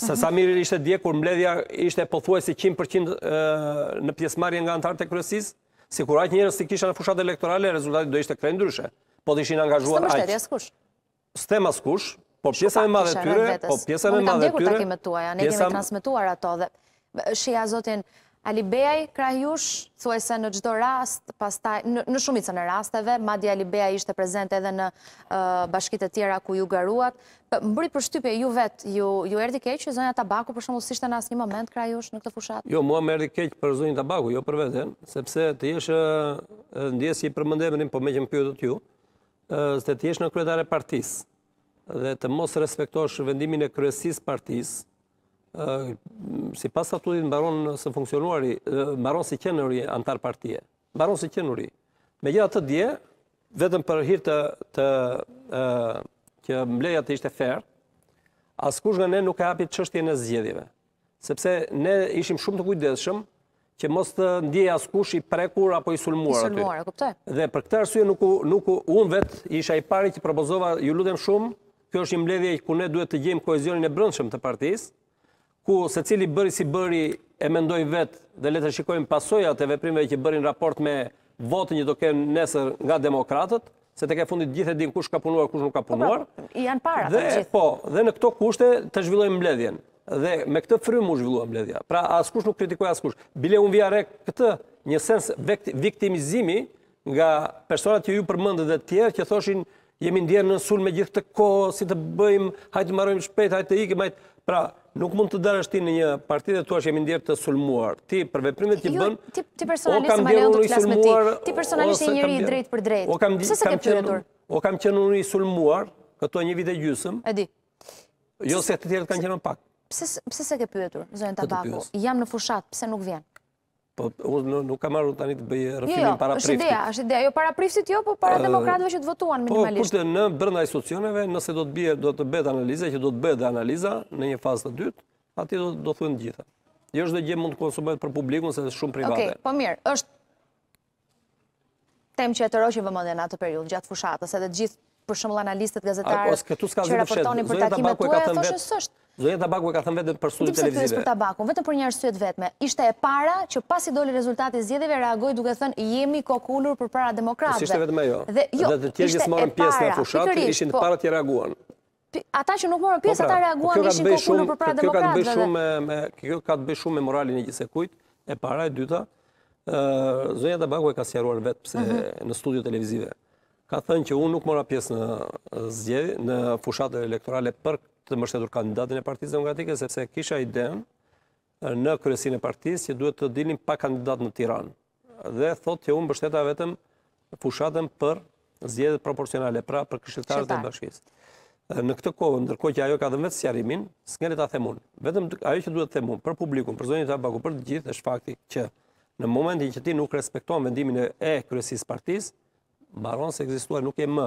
se sa mirë ishte dje kur mbledhja ishte pothuajse 100% në pjesëmarrje nga anëtarët e kryesisë, sikur aq njerëz t'i kisha në fushatë elektorale, rezultati do ishte krejt ndryshe. Po të ishin angazhuar aq. S'them askush. S'them askush, po pjesa e madhe e tyre, po pjesa e madhe e tyre. Unë kam ndjekur takimet tuaja, ne kemi transmetuar ato dhe Shihja zotin Alibeaj krah jush, thuajse në çdo rast, në shumicën e rasteve, madje Alibeaj ishte prezent edhe në bashki të tjera ku ju garuat, bëri përshtypje ju vetë, ju erdhi keq që zonja Tabaku për shembull s'ishte në asnjë moment krah jush në këtë fushatë? Jo, mua më erdhi keq për zonjën Tabaku, jo për veten, sepse të jesh, ndjesë që i përmend emrin, po meqë më pyetët ju, se të jesh nënkryetare partisë, dhe të mos respektosh vendimin e kryesisë partisë, sipas statutit mbaron së funksionuari, mbaron së qenuri anëtar partie. Mbaron së qenuri. Megjithatë dje, vetëm për hir të, të uh, që mbledhja të ishte fer, askush nga ne nuk e hapi çështjen e zgjedhjeve. Sepse ne ishim shumë të kujdesshëm që mos të ndihej askush i prekur apo i sulmuar aty. Sulmuar, e kuptoj. Dhe për këtë arsye nuk nuk unë vetë isha i pari që propozova, ju lutem shumë, kjo është një mbledhje ku ne duhet të gjejmë kohezionin e brendshëm të partisë, ku secili bëri si bëri e mendoi vetë dhe le të shikojmë pasojat e veprimeve që bëri në raport me votën që do kenë nesër nga demokratët, se tek e fundit të gjithë e dinë kush ka punuar, kush nuk ka po, pra, punuar. Janë parë të gjithë. Po, dhe në këto kushte të zhvillojmë mbledhjen. Dhe me këtë frymë u zhvillua mbledhja. Pra askush nuk kritikoi askush. Bile unë vija re këtë një sens viktimizimi nga personat që ju përmendët dhe të tjerë që thoshin jemi ndjerë në sulm me gjithë këtë kohë, si të bëjmë, hajt të mbarojmë shpejt, hajt të ikim, hajt... Pra, Nuk mund të dalësh ti në një parti dhe të thuash jemi ndjerë të sulmuar. Ti për veprimet që jo, bën, ti, ti personalisht po kam ndjerë unë i sulmuar, ti personalisht je njeri i drejtpërdrejtë. Po kam, Pse kam qenë, po kam qenë unë i sulmuar, këto një vit e gjysëm. E di. Jo se të tjerët kanë qenë pak. Pse pse s'e ke pyetur zonjën Tabaku? Jam në fushatë, pse nuk vjen? Po, unë nuk kam ardhur tani të bëj jo, jo, rrëfimin para priftit. Jo, është ideja, është ideja. Jo, para priftit jo, po para demokratëve që të votuan po, minimalisht. Po, kështu që brenda institucioneve, nëse do të bë, do të bëhet analiza, që do të bëhet dhe analiza në një fazë të dytë, aty do, do thuhen të gjitha. Jo çdo gjë mund të konsumohet për publikun, se është shumë private. Okej, po mirë, është temë që e tërhoqi vëmendjen në atë periudhë, gjatë fushatës, edhe të gjithë për shembull analistët, gazetarët, që raportonin për takimet tuaja, e thoshin s'është. Zonja Tabaku e ka thënë vetë nëpër studiot televizive. Të pyes për Tabakun, vetëm për një arsye të vetme. Ishte e para që pasi doli rezultati i zgjedhjeve, reagoi duke thënë jemi kokulur përpara demokratëve. S'ishte e vetme jo. Dhe jo, ishte e para. S'ishte e vetme jo. Dhe të tjerë që s'morën pjesë në fushatë, ishin të parët që reaguan. Ata që nuk morën pjesë, po pra, ata reaguan po ishin kokulur përpara demokratëve. Kjo ka të bëjë shumë me, me kjo ka të bëjë shumë me moralin e gjithsekujt. E para e dyta, ë zonja Tabaku e ka sqaruar vetë pse uh mhm. -huh. në studio televizive. Ka thënë që unë nuk mora pjesë në zgjedhje, në fushatën elektorale për të mbështetur kandidatin e Partisë Demokratike sepse kisha idenë në kryesinë e partisë që duhet të dilnim pa kandidat në Tiranë. dhe thotë që unë mbështeta vetëm fushatën për zgjedhjet proporcionale, pra për këshilltarët e bashkisë. Në këtë kohë, ndërkohë që ajo ka dhënë vetë sqarimin, s'ngelet ta them unë. Vetëm ajo që duhet të them unë për publikun, për zonjën Tabaku, për të gjithë është fakti që në momentin që ti nuk respekton vendimin e kryesisë partisë, mbaron së ekzistuari, nuk je më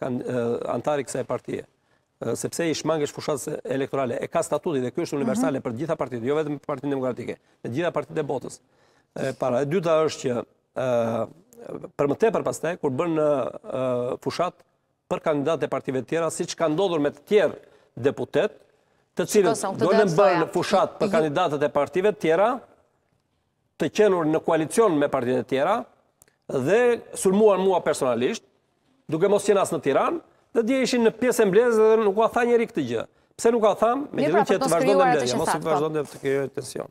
Kan anëtar i kësaj partie sepse i shmangesh fushatës elektorale, e ka statuti dhe kjo është universale mhm. për të gjitha partitë, jo vetëm për Partinë Demokratike, në të gjitha partitë e botës. E para, e dyta është që për më tepër pastaj, kur bën fushatë për kandidatët e partive të tjera, siç ka ndodhur me të tjerë deputetë, të cilët kanë bërë fushatë për kandidatët e partive të tjera, të qenur në koalicion me partitë e tjera dhe sulmuan mua personalisht, duke mos qenë as në Tiranë, dhe dje ishin pjesë e mbledhjes dhe nuk ua tha njeri këtë gjë. Pse nuk ua thamë? Me gjithë pra, që të vazhdonte mbledhja, mos të vazhdonte të krijohej tension.